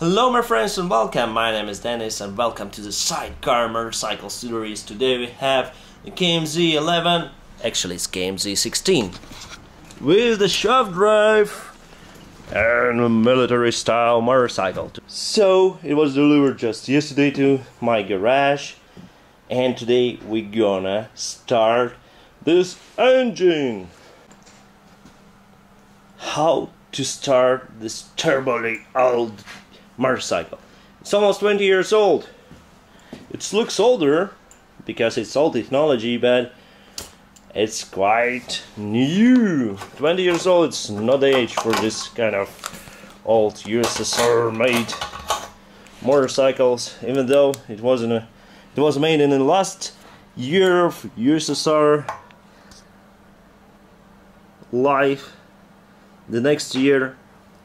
Hello my friends and welcome, my name is Dennis and welcome to the Sidecar Motorcycle Series. Today we have the KMZ 11, actually it's KMZ 16, with the shaft drive and a military style motorcycle. So it was delivered just yesterday to my garage and today we gonna start this engine. How to start this terribly old motorcycle. It's almost 20 years old. It looks older because it's old technology, but it's quite new. 20 years old, it's not the age for this kind of old USSR made motorcycles, even though it wasn't a, it was made in the last year of USSR life. The next year,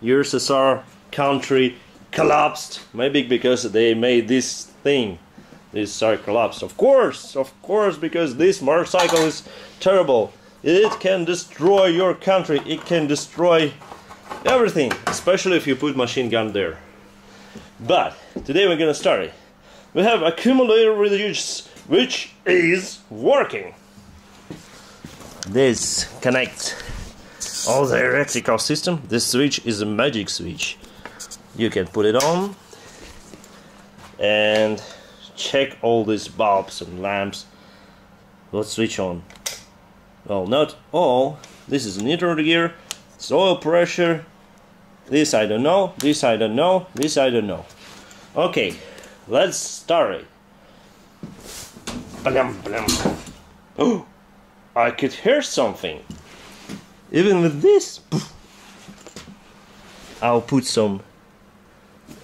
USSR country collapsed. Maybe because they made this thing. This star collapsed. Of course, of course, because this motorcycle is terrible. It can destroy your country. It can destroy everything, especially if you put machine gun there. But today we're gonna start it. We have accumulator reduce, which is working. This connects all the electrical system. This switch is a magic switch you can put it on and check all these bulbs and lamps. Let's switch on. Well not all. This is neutral gear it's oil pressure. This I don't know this I don't know this I don't know. Okay let's start it. Blam, blam. oh I could hear something. Even with this I'll put some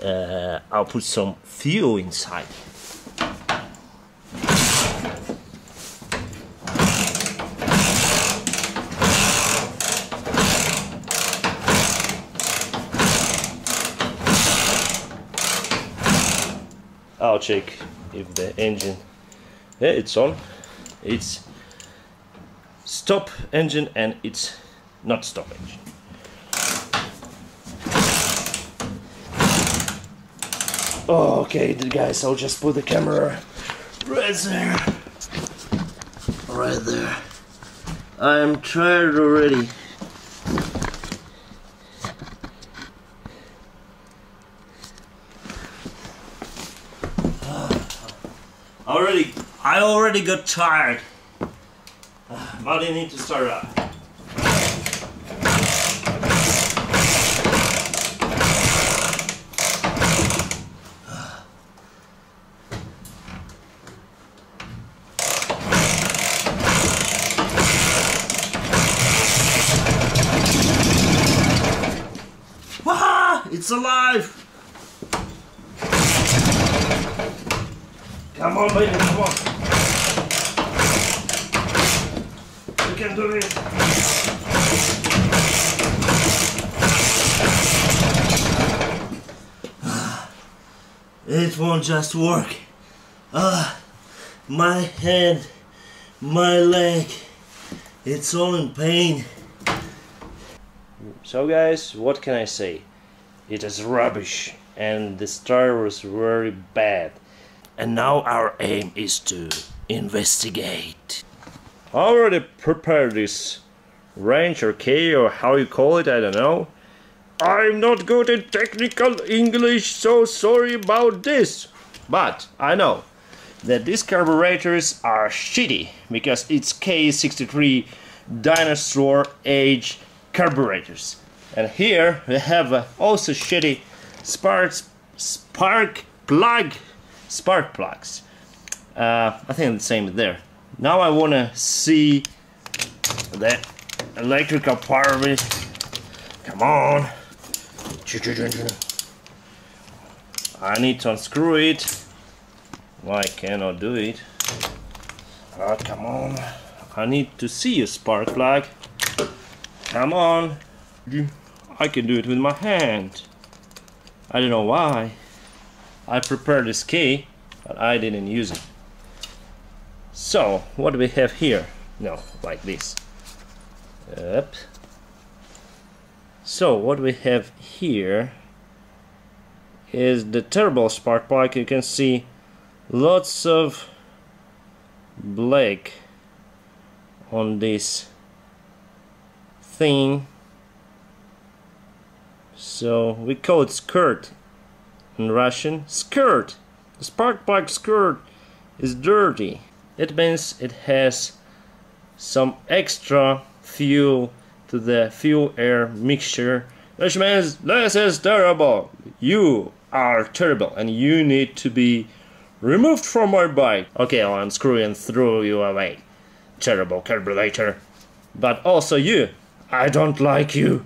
uh, I'll put some fuel inside. I'll check if the engine yeah it's on it's stop engine and it's not stop engine Oh, okay, guys, I'll just put the camera right there. Right there. I'm tired already. already, I already got tired. But I need to start up. It's alive! Come on, baby, come on. You can do it. It won't just work. Ah, my head, my leg, it's all in pain. So guys, what can I say? It is rubbish and the story was very bad. And now our aim is to investigate. I already prepared this range or key or how you call it, I don't know. I'm not good at technical English, so sorry about this. But I know that these carburetors are shitty because it's K63 dinosaur age carburetors. And here we have uh, also shitty spark, spark plug, spark plugs. Uh, I think the same there. Now I want to see the electrical part of it. Come on. I need to unscrew it. Why cannot do it? Oh, come on. I need to see a spark plug. Come on. I can do it with my hand. I don't know why. I prepared this key, but I didn't use it. So, what do we have here? No, like this. Yep. So, what we have here is the turbo spark plug you can see lots of black on this thing so we call it skirt in Russian. Skirt the spark plug skirt is dirty. It means it has some extra fuel to the fuel air mixture which means this is terrible. You are terrible and you need to be removed from my bike. Okay I'll unscrew and throw you away. Terrible carburetor but also you I don't like you.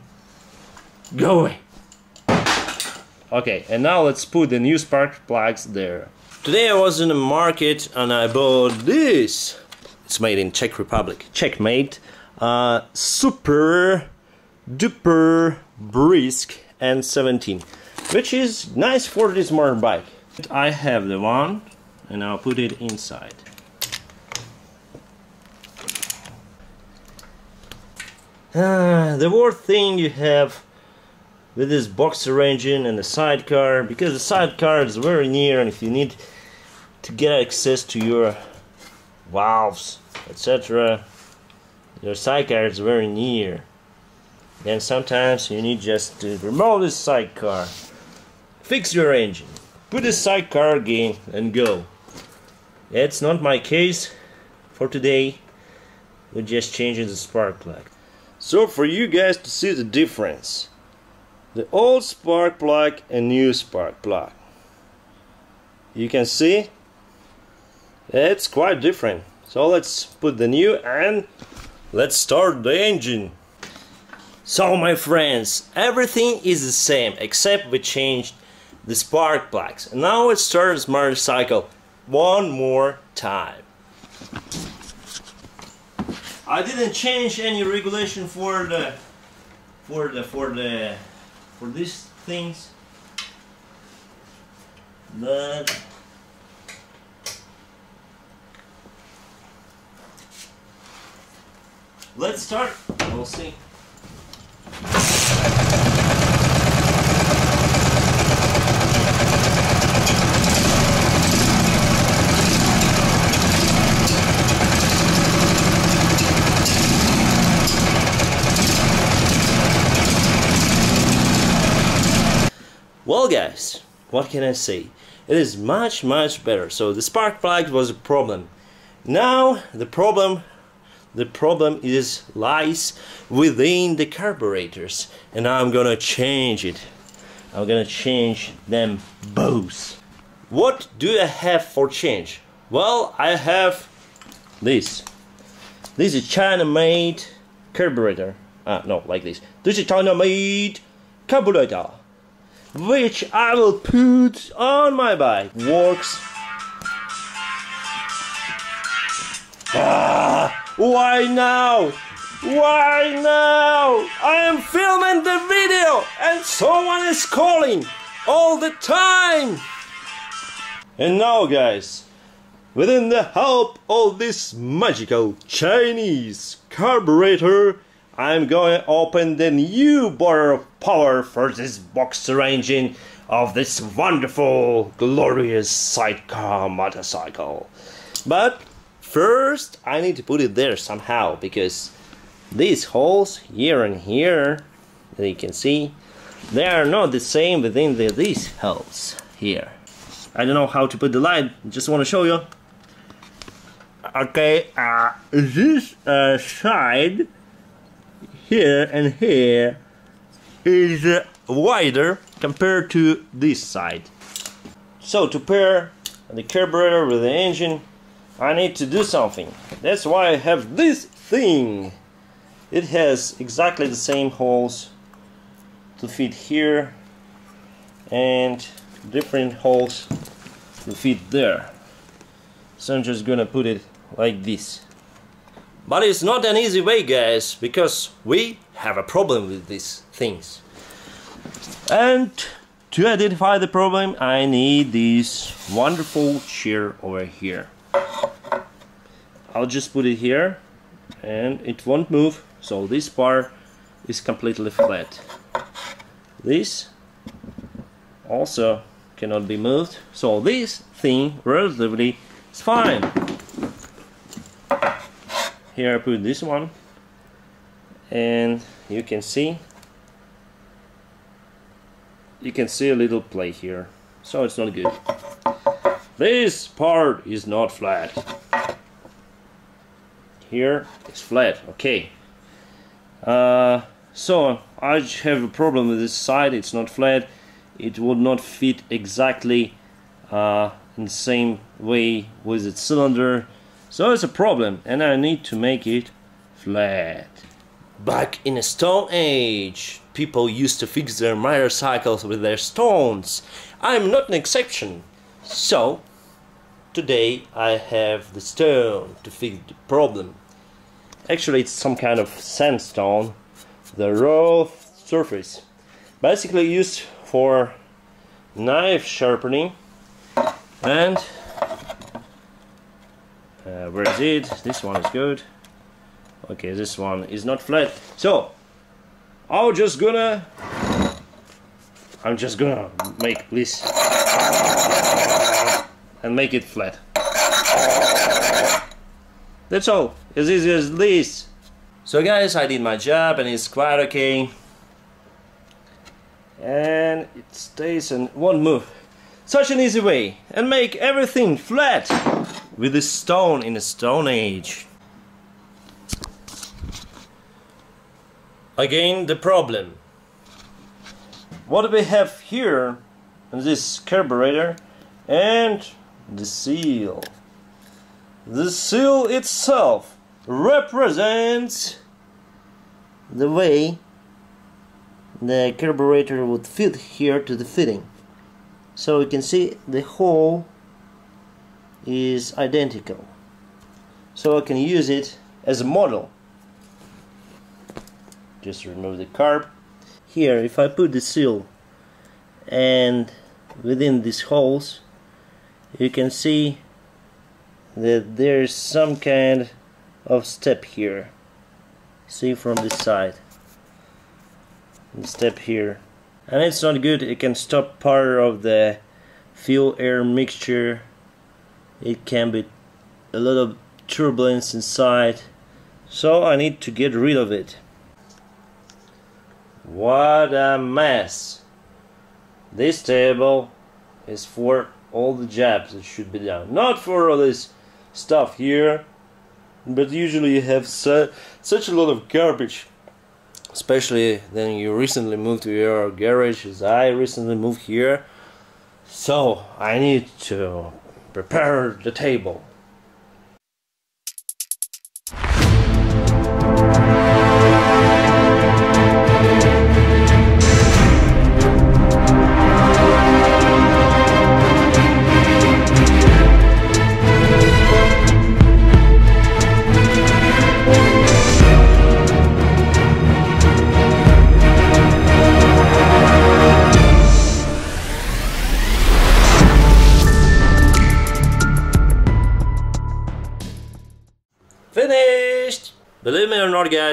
Go away okay and now let's put the new spark plugs there today I was in the market and I bought this it's made in Czech Republic. Checkmate. Uh, super duper brisk N17 which is nice for this motorbike. I have the one and I'll put it inside. Uh, the worst thing you have with this boxer engine and the sidecar because the sidecar is very near and if you need to get access to your valves, etc. Your sidecar is very near. Then sometimes you need just to remove the sidecar, fix your engine, put the sidecar again and go. That's not my case for today. We're just changing the spark plug. So for you guys to see the difference, the old spark plug and new spark plug. You can see it's quite different. So let's put the new and let's start the engine. So my friends, everything is the same except we changed the spark plugs. Now let's start this motorcycle one more time. I didn't change any regulation for the for the for the for these things but Let's start. We'll see. Well guys, what can I say? It is much much better. So the spark plug was a problem. Now the problem the problem is lies within the carburetors. And I'm gonna change it. I'm gonna change them both. What do I have for change? Well I have this. This is China made carburetor. Ah no like this. This is China made carburetor which I will put on my bike works ah why now? Why now? I am filming the video and someone is calling all the time. And now guys, within the help of this magical Chinese carburetor, I'm going to open the new bar of power for this boxer engine of this wonderful, glorious sidecar motorcycle. But First, I need to put it there somehow because these holes here and here that you can see they are not the same within the, these holes here. I don't know how to put the light, just want to show you. Okay, uh, this uh, side here and here is wider compared to this side. So to pair the carburetor with the engine I need to do something. That's why I have this thing. It has exactly the same holes to fit here and different holes to fit there. So I'm just gonna put it like this. But it's not an easy way guys because we have a problem with these things. And to identify the problem I need this wonderful chair over here. I'll just put it here and it won't move so this bar is completely flat this also cannot be moved. So this thing relatively is fine. Here I put this one. And you can see you can see a little play here. So it's not good. This part is not flat. Here it's flat. Okay. Uh, so I have a problem with this side. It's not flat. It would not fit exactly uh, in the same way with its cylinder so it's a problem and I need to make it flat Back in a Stone Age, people used to fix their motorcycles with their stones. I'm not an exception. So, today I have the stone to fix the problem. Actually, it's some kind of sandstone, the raw surface. Basically used for knife sharpening and uh, where is it? This one is good. Okay this one is not flat. So I'm just gonna I'm just gonna make this and make it flat. That's all. As easy as this. So guys I did my job and it's quite okay. And it stays and won't move. Such an easy way and make everything flat with a stone in a stone age. Again the problem. What we have here is this carburetor and the seal. The seal itself represents the way the carburetor would fit here to the fitting. So you can see the hole is identical. So I can use it as a model. Just remove the carb. Here if I put the seal and within these holes you can see that there's some kind of step here. See from this side? The step here. And it's not good. It can stop part of the fuel air mixture it can be a lot of turbulence inside so I need to get rid of it what a mess. This table is for all the jobs that should be done. Not for all this stuff here, but usually you have su such a lot of garbage. Especially then you recently moved to your garage as I recently moved here. So I need to prepare the table.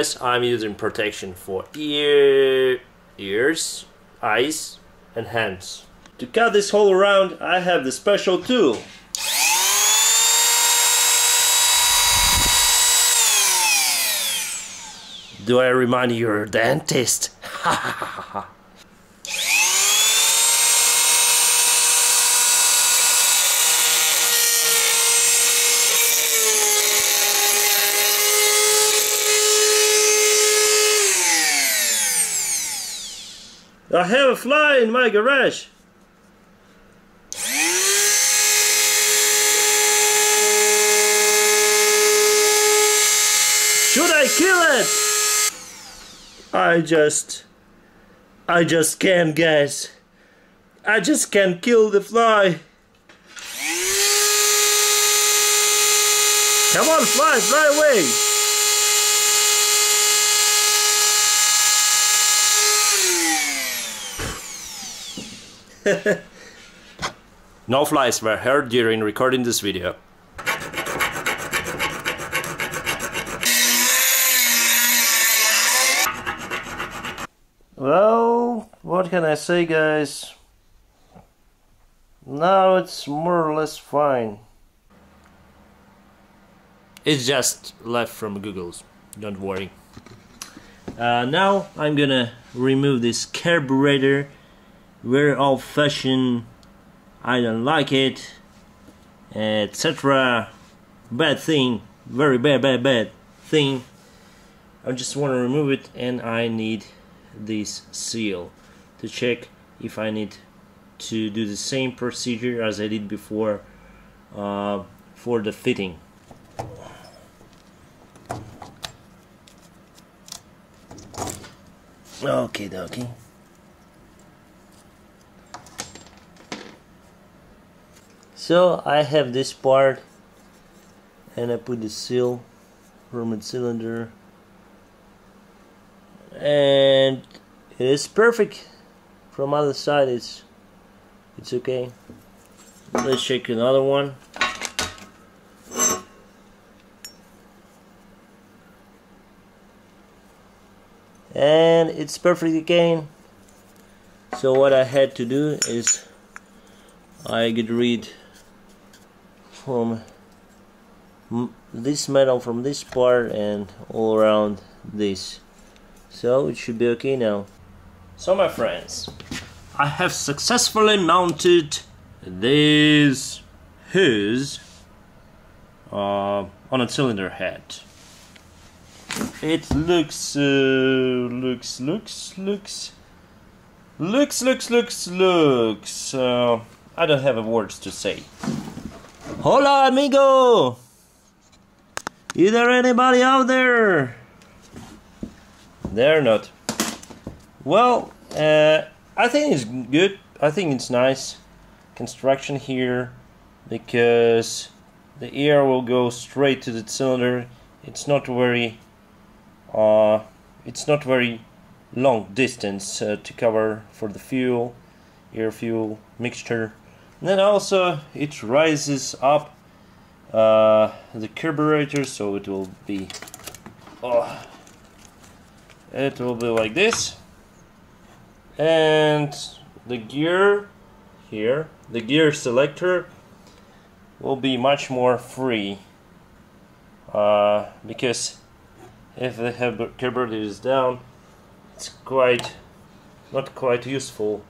Guys, I'm using protection for ear, ears, eyes and hands. To cut this hole around, I have the special tool. Do I remind you a dentist? Ha ha ha ha. I have a fly in my garage. Should I kill it? I just... I just can't, guys. I just can't kill the fly. Come on, fly, fly away! no flies were heard during recording this video. Well, what can I say guys? Now it's more or less fine. It's just left from Google's. Don't worry. Uh, now I'm gonna remove this carburetor. Very old fashioned. I don't like it. Etc. Bad thing. Very bad, bad, bad thing. I just want to remove it and I need this seal to check if I need to do the same procedure as I did before uh, for the fitting. Okay, dokie. So I have this part and I put the seal the cylinder. And it is perfect. From other side it's it's okay. Let's check another one. And it's perfect again. So what I had to do is I get rid from this metal from this part and all around this so it should be okay now so my friends I have successfully mounted this hose uh, on a cylinder head it looks, uh, looks, looks, looks, looks, looks, looks, looks. Uh, I don't have words to say. Hola, amigo! Is there anybody out there? They're not. Well, uh, I think it's good. I think it's nice construction here because the air will go straight to the cylinder. It's not very uh, it's not very long distance uh, to cover for the fuel air fuel mixture then also it rises up uh, the carburetor so it will be oh, it will be like this. And the gear here the gear selector will be much more free uh, because if the carburetor is down it's quite not quite useful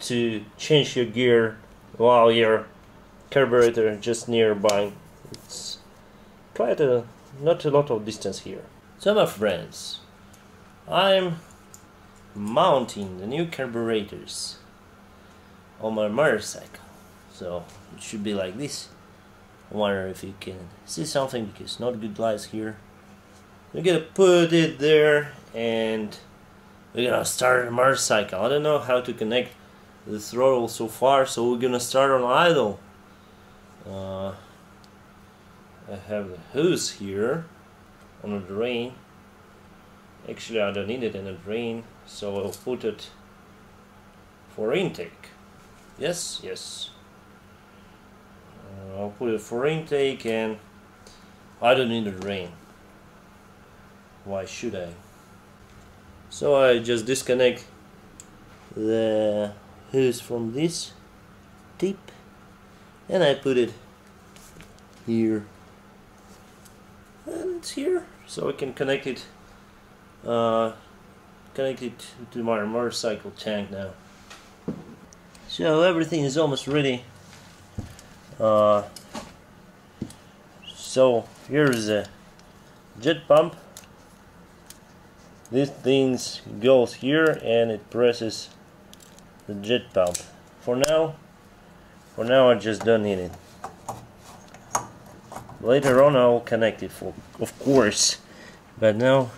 to change your gear while your carburetor just nearby. It's quite a not a lot of distance here. So my friends I'm mounting the new carburetors on my motorcycle. So it should be like this. I wonder if you can see something because not good lights here. We're gonna put it there and we're gonna start a motorcycle. I don't know how to connect the throttle so far, so we're gonna start on idle. Uh, I have the hose here on the drain. Actually, I don't need it in the drain, so I'll put it for intake. Yes, yes. Uh, I'll put it for intake and I don't need the drain why should I so I just disconnect the hose from this tip and I put it here. And it's here so I can connect it uh, connect it to my motorcycle tank now. So everything is almost ready. Uh, so here's a jet pump. This thing goes here and it presses the jet pump. For now for now I just don't need it. Later on I'll connect it for of course. But now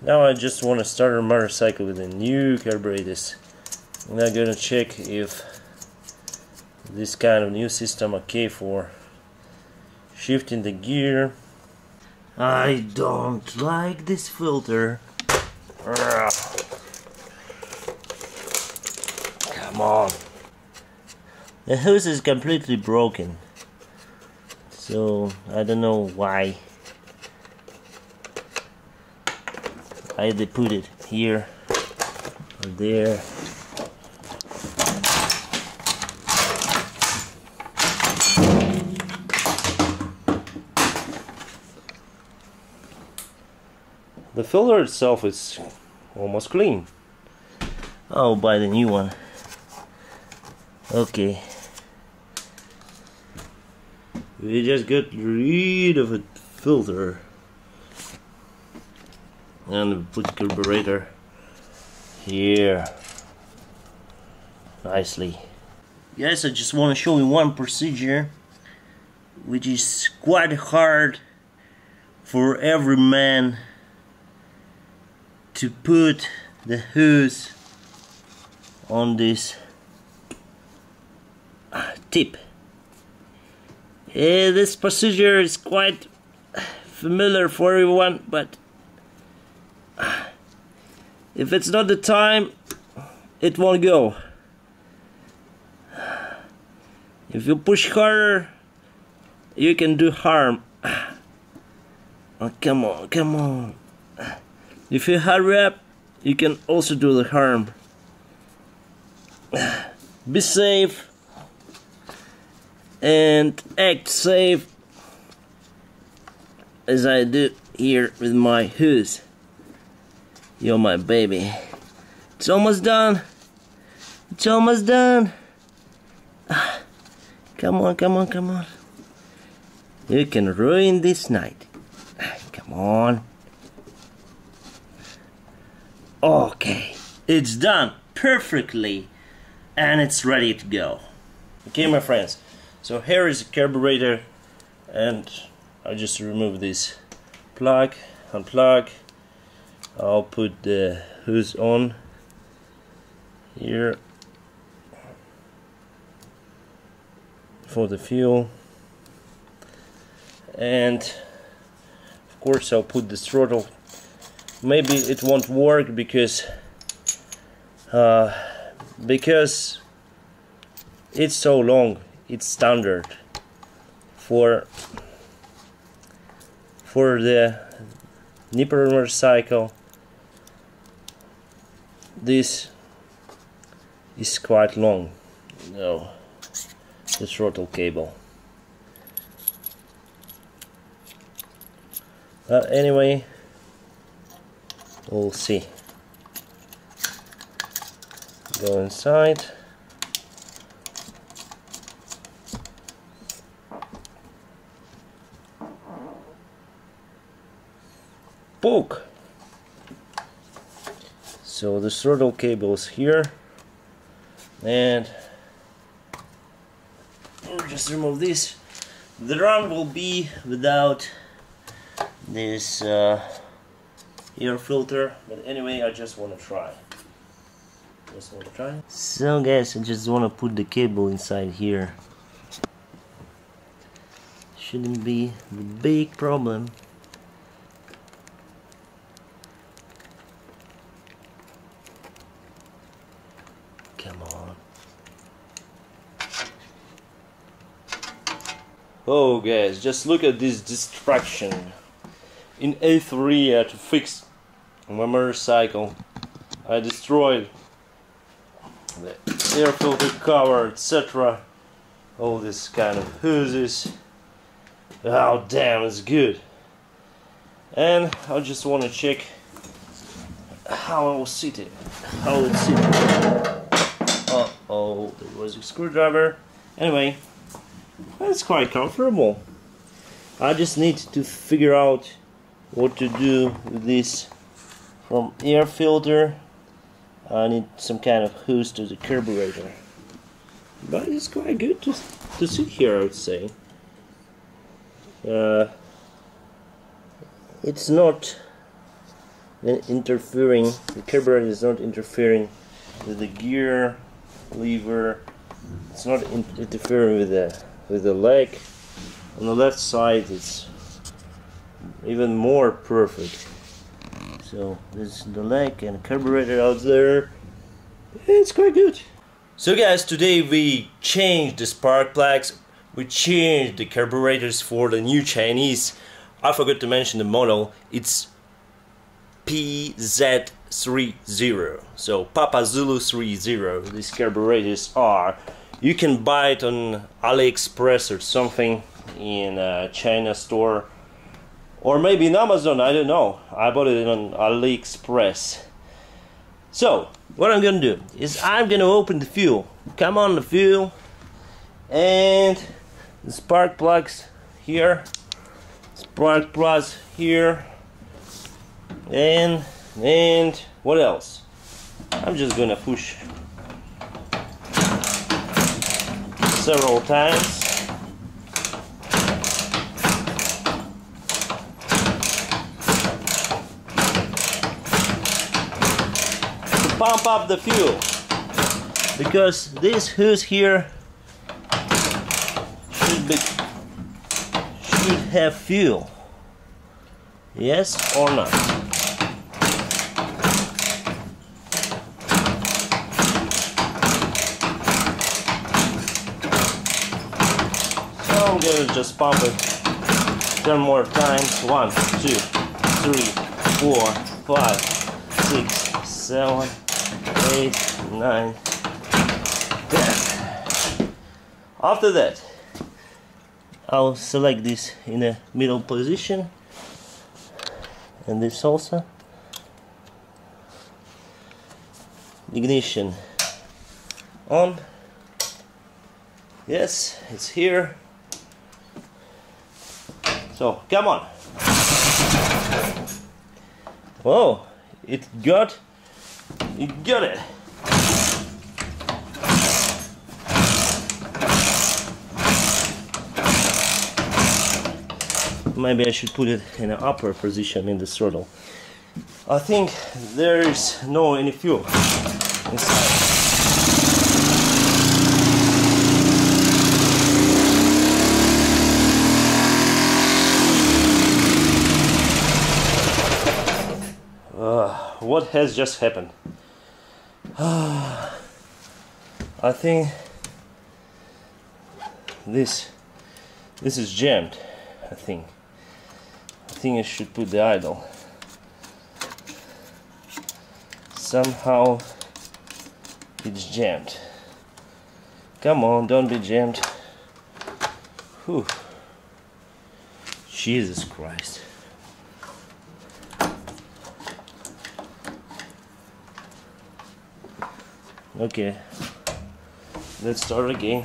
now I just want to start a motorcycle with a new carburetors. I'm gonna check if this kind of new system okay for shifting the gear. I don't like this filter. Come on. The hose is completely broken. So, I don't know why. I put it here or there. The filter itself is almost clean. I'll buy the new one okay. We just got rid of a filter and put carburetor here nicely. Yes, I just want to show you one procedure which is quite hard for every man to put the hose on this tip. Yeah, this procedure is quite familiar for everyone, but if it's not the time, it won't go. If you push harder, you can do harm. Oh, come on, come on. If you hurry up, you can also do the harm. Be safe and act safe as I do here with my hose. You're my baby. It's almost done. It's almost done. Ah, come on, come on, come on. You can ruin this night. Ah, come on. Okay, it's done perfectly and it's ready to go. Okay, my friends, so here is the carburetor and I just remove this plug, unplug. I'll put the hose on here for the fuel. And of course I'll put the throttle. Maybe it won't work because uh, because it's so long it's standard for for the Dnepr motorcycle this is quite long no the throttle cable. But anyway we'll see. Go inside book so the throttle cable is here. And just remove this. The run will be without this uh, air filter. But anyway I just want to try. Just want to try. So guys I just want to put the cable inside here. Shouldn't be the big problem come on oh guys just look at this distraction. In A3 I had to fix my motorcycle. I destroyed the air filter cover etc all this kind of hoses. Oh damn it's good. And I just want to check how I will sit it how it's sit uh oh there was a screwdriver. Anyway it's quite comfortable. I just need to figure out what to do with this from air filter. I need some kind of hose to the carburetor. But it's quite good to, to sit here I would say. Uh, it's not interfering the carburetor is not interfering with the gear lever. It's not interfering with the with the leg on the left side it's even more perfect. So this is the leg and carburetor out there. It's quite good. So guys today we changed the spark plugs. We changed the carburetors for the new Chinese. I forgot to mention the model. It's PZ30 so Papa Zulu 30 these carburetors are you can buy it on AliExpress or something in a China store or maybe in Amazon. I don't know. I bought it on AliExpress. So what I'm gonna do is I'm gonna open the fuel. Come on, the fuel, and the spark plugs here, spark plugs here, and and what else? I'm just gonna push several times. To pump up the fuel. Because this hose here should be should have fuel. Yes or not Gonna just pump it 10 more times. 1, 2, 3, 4, 5, 6, 7, 8, 9, 10. After that, I'll select this in a middle position and this also. Ignition on. Yes, it's here. So, come on. Whoa, it got, it got it. Maybe I should put it in an upper position in the throttle. I think there is no any fuel inside. What has just happened? I think this this is jammed. I think. I think I should put the idle. Somehow it's jammed. Come on, don't be jammed. Whew. Jesus Christ. Okay, let's start again.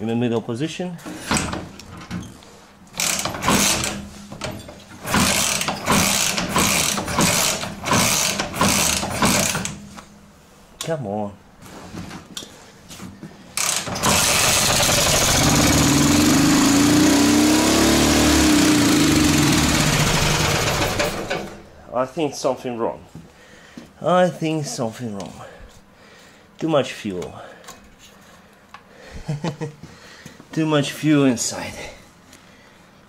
In the middle position. Come on. I think something wrong. I think something wrong. Too much fuel. Too much fuel inside.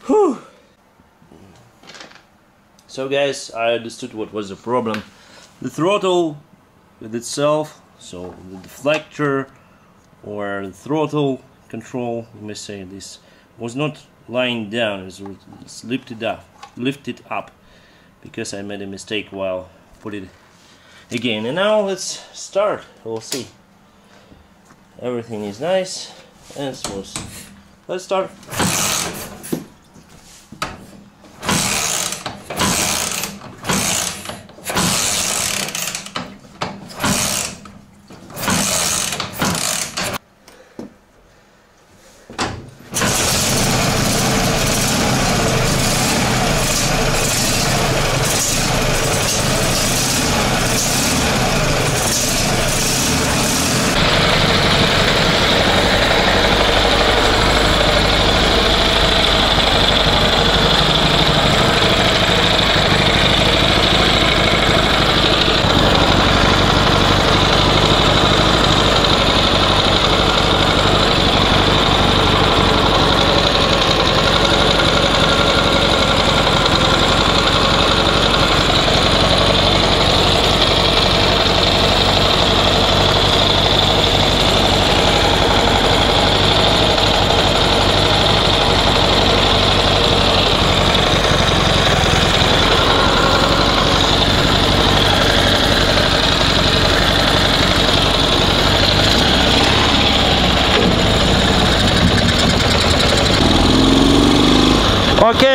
Whew. So guys, I understood what was the problem. The throttle with itself, so the deflector or the throttle control, you may say this, was not lying down, it was lifted up, lifted up because I made a mistake while put it again. And now let's start. We'll see. Everything is nice. And smooth let's start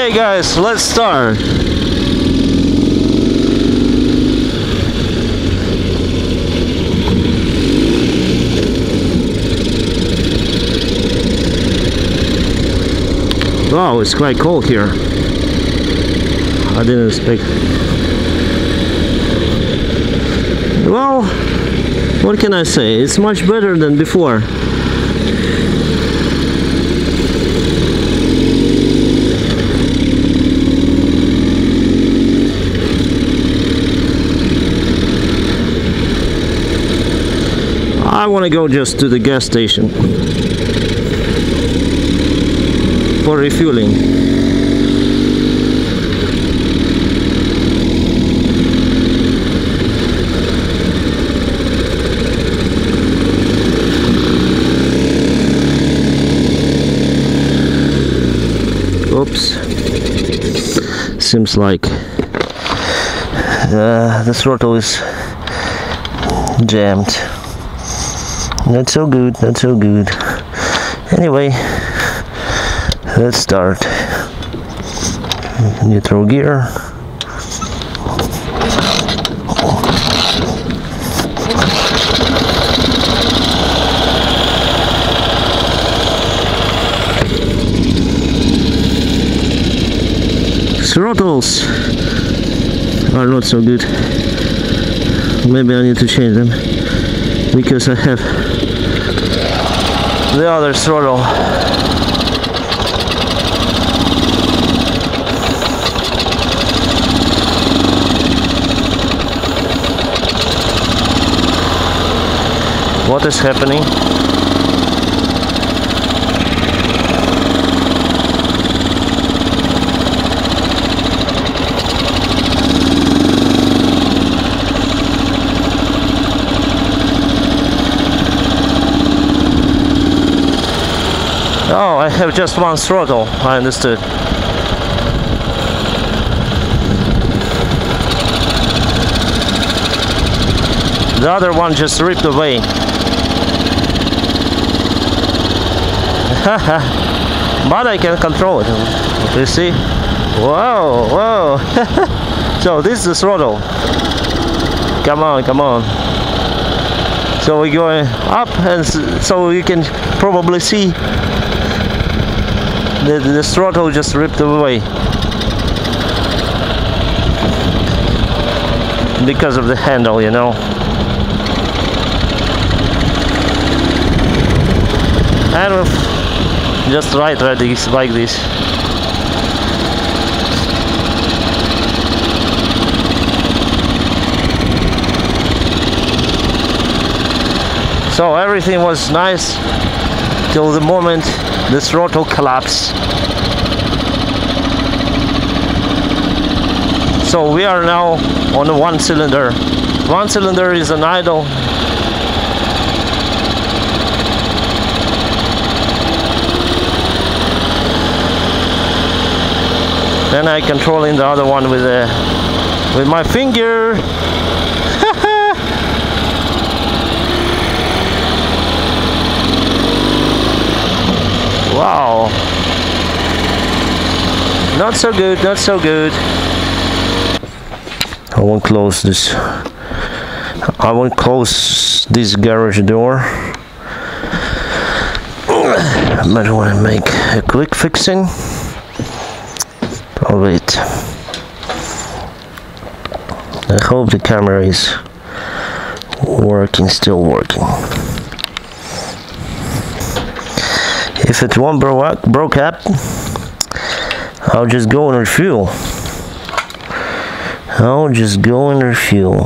Okay guys, let's start. Wow, it's quite cold here. I didn't expect. Well, what can I say? It's much better than before. I want to go just to the gas station for refueling. Oops. Seems like uh, the throttle is jammed. Not so good, not so good. Anyway, let's start. Neutral gear. Throttles are not so good. Maybe I need to change them because I have the other throttle. What is happening? Oh, I have just one throttle, I understood. The other one just ripped away. but I can control it. You see? Whoa, whoa. so this is the throttle. Come on, come on. So we're going up and so you can probably see the, the throttle just ripped away. Because of the handle you know. And just right like this like this. So everything was nice till the moment the throttle collapsed. So we are now on a one cylinder. One cylinder is an idle. Then I controlling the other one with a with my finger. Wow. Not so good, not so good. I won't close this. I won't close this garage door. I want to make a quick fixing. Oh wait. I hope the camera is working, still working. If it won't broke, broke up I'll just go and refuel I'll just go and refuel